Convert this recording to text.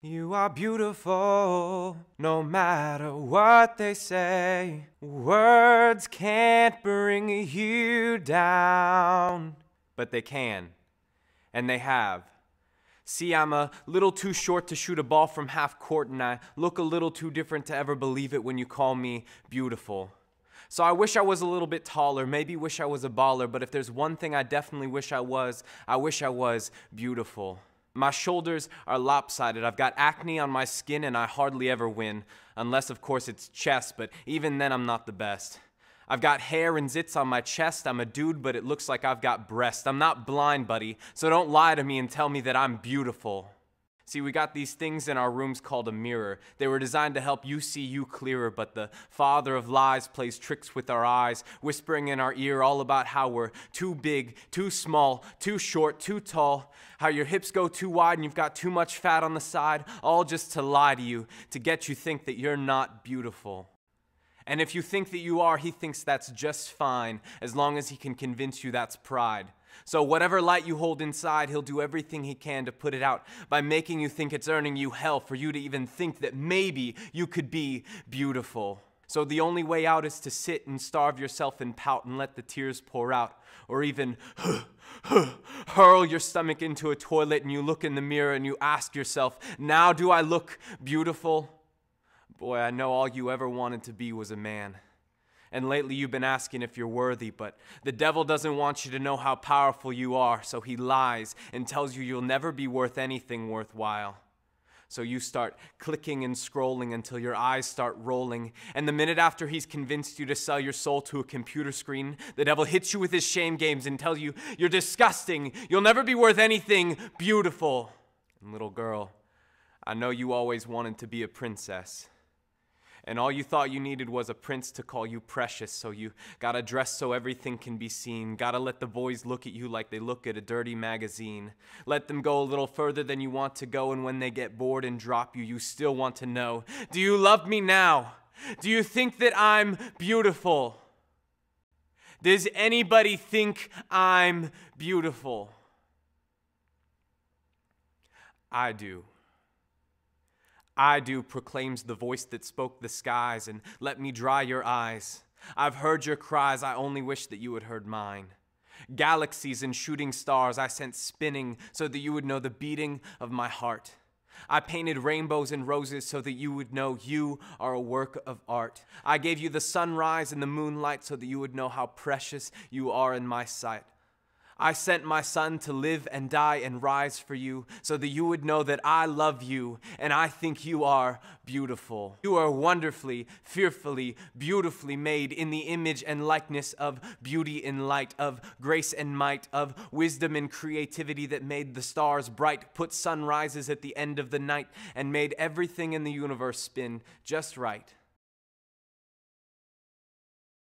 You are beautiful, no matter what they say. Words can't bring you down, but they can, and they have. See, I'm a little too short to shoot a ball from half court, and I look a little too different to ever believe it when you call me beautiful. So I wish I was a little bit taller, maybe wish I was a baller, but if there's one thing I definitely wish I was, I wish I was beautiful. My shoulders are lopsided. I've got acne on my skin and I hardly ever win. Unless, of course, it's chess, but even then I'm not the best. I've got hair and zits on my chest. I'm a dude, but it looks like I've got breasts. I'm not blind, buddy, so don't lie to me and tell me that I'm beautiful. See, we got these things in our rooms called a mirror. They were designed to help you see you clearer, but the father of lies plays tricks with our eyes, whispering in our ear all about how we're too big, too small, too short, too tall, how your hips go too wide and you've got too much fat on the side, all just to lie to you, to get you think that you're not beautiful. And if you think that you are, he thinks that's just fine, as long as he can convince you that's pride. So, whatever light you hold inside, he'll do everything he can to put it out by making you think it's earning you hell for you to even think that maybe you could be beautiful. So, the only way out is to sit and starve yourself and pout and let the tears pour out, or even hurl your stomach into a toilet and you look in the mirror and you ask yourself, Now do I look beautiful? Boy, I know all you ever wanted to be was a man. And lately you've been asking if you're worthy, but the devil doesn't want you to know how powerful you are, so he lies and tells you you'll never be worth anything worthwhile. So you start clicking and scrolling until your eyes start rolling. And the minute after he's convinced you to sell your soul to a computer screen, the devil hits you with his shame games and tells you you're disgusting, you'll never be worth anything beautiful. And little girl, I know you always wanted to be a princess and all you thought you needed was a prince to call you precious. So you gotta dress so everything can be seen. Gotta let the boys look at you like they look at a dirty magazine. Let them go a little further than you want to go, and when they get bored and drop you, you still want to know Do you love me now? Do you think that I'm beautiful? Does anybody think I'm beautiful? I do. I do proclaims the voice that spoke the skies, and let me dry your eyes. I've heard your cries, I only wish that you had heard mine. Galaxies and shooting stars I sent spinning so that you would know the beating of my heart. I painted rainbows and roses so that you would know you are a work of art. I gave you the sunrise and the moonlight so that you would know how precious you are in my sight. I sent my son to live and die and rise for you so that you would know that I love you and I think you are beautiful. You are wonderfully, fearfully, beautifully made in the image and likeness of beauty and light, of grace and might, of wisdom and creativity that made the stars bright, put sunrises at the end of the night, and made everything in the universe spin just right.